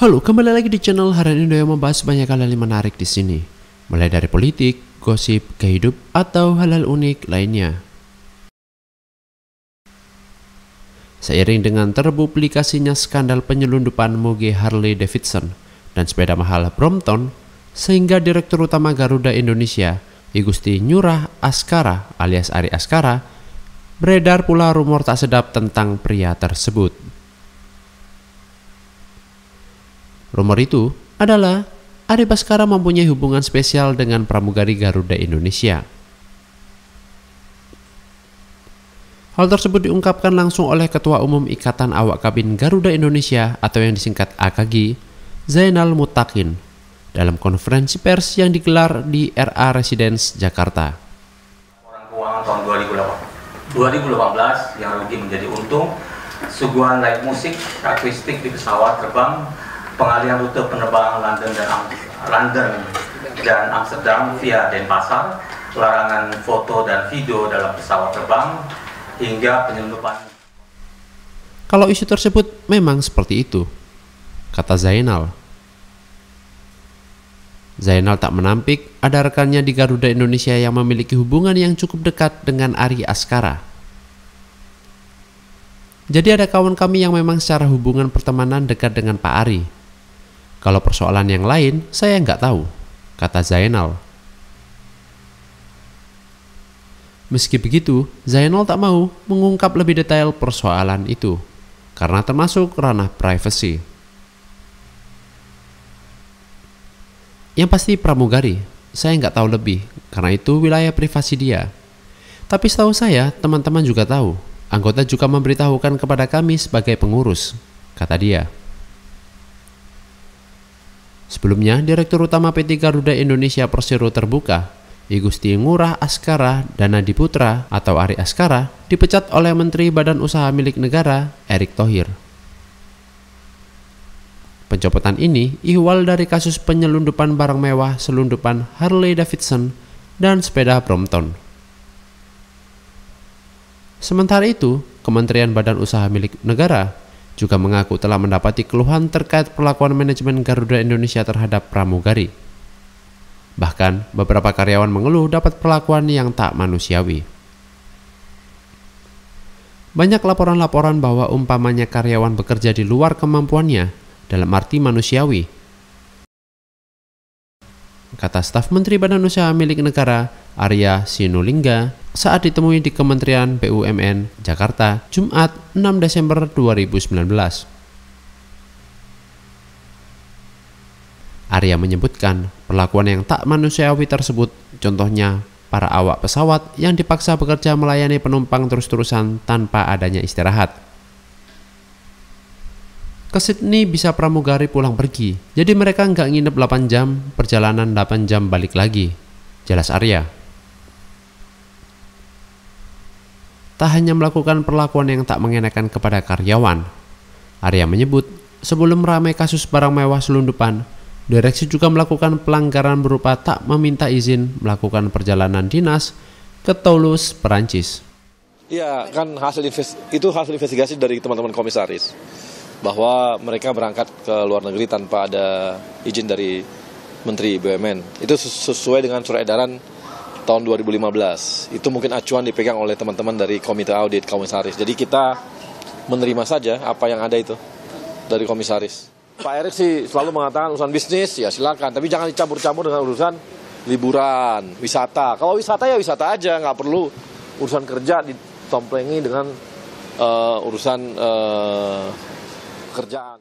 Halo, kembali lagi di channel Harian Indo yang membahas banyak hal yang menarik di sini. Mulai dari politik, gosip, kehidup, atau hal-hal unik lainnya. Seiring dengan terpublikasinya skandal penyelundupan moge Harley Davidson dan sepeda mahal Brompton, sehingga Direktur Utama Garuda Indonesia, Igusti Nyurah Askara alias Ari Askara, beredar pula rumor tak sedap tentang pria tersebut. Rumor itu adalah Ari Baskara mempunyai hubungan spesial dengan pramugari Garuda Indonesia. Hal tersebut diungkapkan langsung oleh Ketua Umum Ikatan Awak Kabin Garuda Indonesia atau yang disingkat AKG, Zainal Mutakin, dalam konferensi pers yang digelar di RA Residence Jakarta. Orang keuangan tahun 2018 yang rugi menjadi untung, suguhan live musik akustik di pesawat terbang pengalihan rute penerbangan London dan London dan Amsterdam via Denpasar, larangan foto dan video dalam pesawat terbang, hingga penyelundupan. Kalau isu tersebut memang seperti itu, kata Zainal. Zainal tak menampik ada rekannya di Garuda Indonesia yang memiliki hubungan yang cukup dekat dengan Ari Askara. Jadi ada kawan kami yang memang secara hubungan pertemanan dekat dengan Pak Ari, kalau persoalan yang lain, saya nggak tahu, kata Zainal. Meski begitu, Zainal tak mau mengungkap lebih detail persoalan itu, karena termasuk ranah privasi. Yang pasti pramugari, saya nggak tahu lebih, karena itu wilayah privasi dia. Tapi setahu saya, teman-teman juga tahu, anggota juga memberitahukan kepada kami sebagai pengurus, kata dia. Sebelumnya, Direktur Utama PT Garuda Indonesia Persero terbuka, Igusti Ngurah Askara Dana Diputra atau Ari Askara dipecat oleh Menteri Badan Usaha Milik Negara Erick Thohir. Pencopotan ini ihwal dari kasus penyelundupan barang mewah selundupan Harley Davidson dan sepeda Brompton. Sementara itu, Kementerian Badan Usaha Milik Negara juga mengaku telah mendapati keluhan terkait perlakuan manajemen Garuda Indonesia terhadap pramugari. Bahkan, beberapa karyawan mengeluh dapat perlakuan yang tak manusiawi. Banyak laporan-laporan bahwa umpamanya karyawan bekerja di luar kemampuannya dalam arti manusiawi. Kata staf Menteri Badan Usaha Milik Negara Arya Sinulinga saat ditemui di Kementerian BUMN Jakarta Jumat 6 Desember 2019. Arya menyebutkan perlakuan yang tak manusiawi tersebut contohnya para awak pesawat yang dipaksa bekerja melayani penumpang terus-terusan tanpa adanya istirahat. Ke Sydney bisa pramugari pulang pergi, jadi mereka nggak nginep 8 jam, perjalanan 8 jam balik lagi. Jelas Arya. Tak hanya melakukan perlakuan yang tak mengenakan kepada karyawan. Arya menyebut, sebelum ramai kasus barang mewah selundupan, direksi juga melakukan pelanggaran berupa tak meminta izin melakukan perjalanan dinas ke Toulouse, Perancis. Iya, kan hasil itu hasil investigasi dari teman-teman komisaris bahwa mereka berangkat ke luar negeri tanpa ada izin dari Menteri BUMN. Itu sesuai dengan surat edaran tahun 2015. Itu mungkin acuan dipegang oleh teman-teman dari komite audit komisaris. Jadi kita menerima saja apa yang ada itu dari komisaris. Pak Erik sih selalu mengatakan urusan bisnis ya silakan, tapi jangan dicampur-campur dengan urusan liburan, wisata. Kalau wisata ya wisata aja, nggak perlu urusan kerja ditomplengi dengan uh, urusan uh, kerjaan.